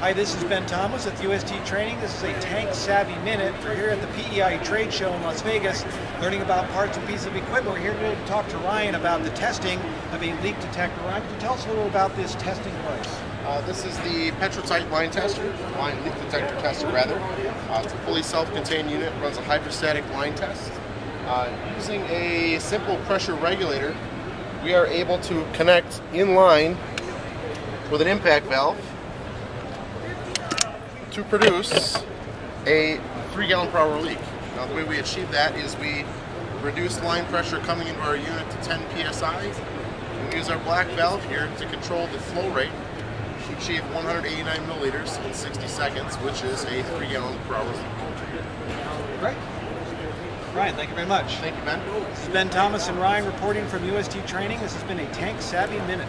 Hi, this is Ben Thomas with UST Training. This is a Tank Savvy Minute. We're here at the PEI trade show in Las Vegas, learning about parts and pieces of equipment. We're here to talk to Ryan about the testing of a leak detector. Ryan, can you tell us a little about this testing device? Uh, this is the Petrotite line tester, line leak detector tester rather. Uh, it's a fully self-contained unit, runs a hydrostatic line test. Uh, using a simple pressure regulator, we are able to connect in line with an impact valve to produce a three gallon per hour leak. Now the way we achieve that is we reduce line pressure coming into our unit to 10 psi. And we use our black valve here to control the flow rate to achieve 189 milliliters in 60 seconds, which is a three gallon per hour leak. Great. Ryan, thank you very much. Thank you, Ben. This is Ben Thomas and Ryan reporting from UST Training. This has been a Tank Savvy Minute.